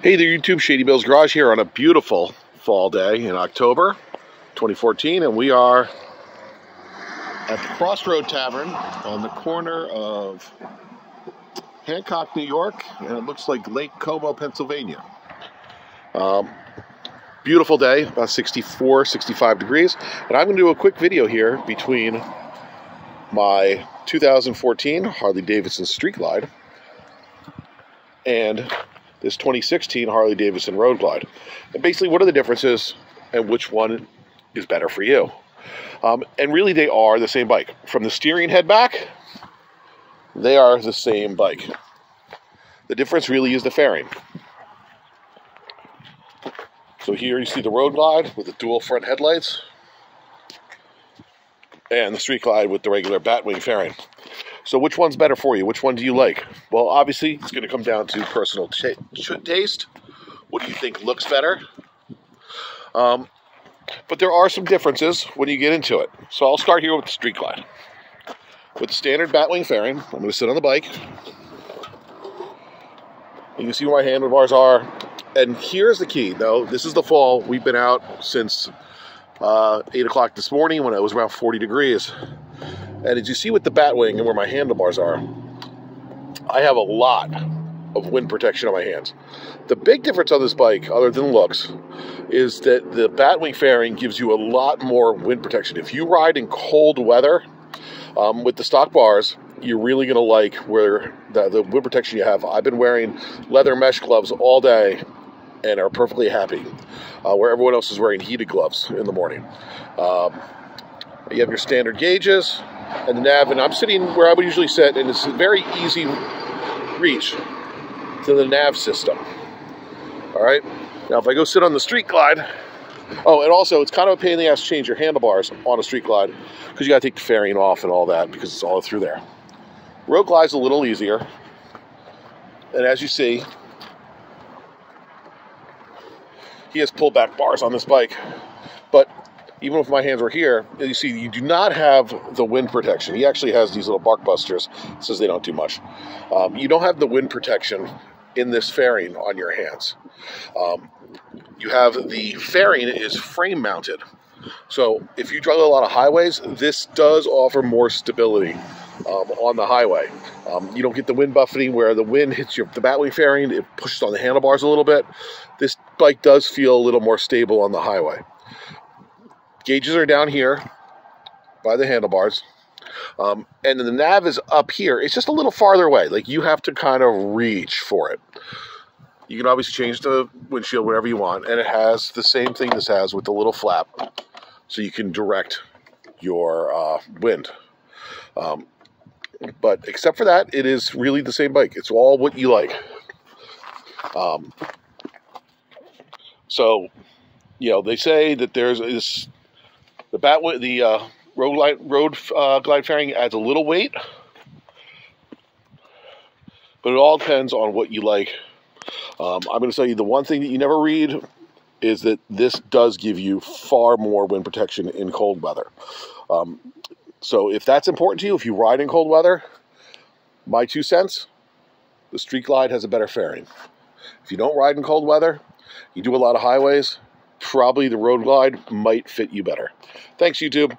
Hey there, YouTube. Shady Bill's Garage here on a beautiful fall day in October 2014, and we are at the Crossroad Tavern on the corner of Hancock, New York, and it looks like Lake Como, Pennsylvania. Um, beautiful day, about 64, 65 degrees, and I'm going to do a quick video here between my 2014 Harley Davidson Street Glide and this 2016 Harley Davidson Road Glide. And basically, what are the differences and which one is better for you? Um, and really, they are the same bike. From the steering head back, they are the same bike. The difference really is the fairing. So here you see the Road Glide with the dual front headlights and the Street Glide with the regular Batwing fairing. So which one's better for you? Which one do you like? Well, obviously, it's going to come down to personal taste. What do you think looks better? Um, but there are some differences when you get into it. So I'll start here with the Street Glide. With the standard Batwing fairing, I'm going to sit on the bike. You can see where my handlebars are. And here's the key, though. This is the fall. We've been out since uh, 8 o'clock this morning when it was around 40 degrees. And as you see with the Batwing and where my handlebars are, I have a lot of wind protection on my hands. The big difference on this bike, other than looks, is that the Batwing fairing gives you a lot more wind protection. If you ride in cold weather um, with the stock bars, you're really going to like where the, the wind protection you have. I've been wearing leather mesh gloves all day and are perfectly happy, uh, where everyone else is wearing heated gloves in the morning. Um, you have your standard gauges and the nav, and I'm sitting where I would usually sit, and it's a very easy reach to the nav system. All right. Now, if I go sit on the street glide, oh, and also it's kind of a pain in the ass to change your handlebars on a street glide because you got to take the fairing off and all that because it's all through there. Road glide's a little easier, and as you see, he has pullback bars on this bike, but even if my hands were here, you see, you do not have the wind protection. He actually has these little bark busters. Says they don't do much. Um, you don't have the wind protection in this fairing on your hands. Um, you have the fairing is frame mounted. So if you drive a lot of highways, this does offer more stability um, on the highway. Um, you don't get the wind buffeting where the wind hits your the Batwing fairing, it pushes on the handlebars a little bit. This bike does feel a little more stable on the highway. Gauges are down here by the handlebars. Um, and the nav is up here. It's just a little farther away. Like you have to kind of reach for it. You can obviously change the windshield wherever you want, and it has the same thing this has with the little flap, so you can direct your uh, wind. Um, but except for that, it is really the same bike. It's all what you like. Um, so, you know, they say that there's this the bat the uh, road light, road uh, glide fairing adds a little weight, but it all depends on what you like. Um, I'm going to tell you the one thing that you never read is that this does give you far more wind protection in cold weather. Um, so if that's important to you, if you ride in cold weather, my two cents, the Street Glide has a better fairing. If you don't ride in cold weather, you do a lot of highways, probably the Road Glide might fit you better. Thanks, YouTube.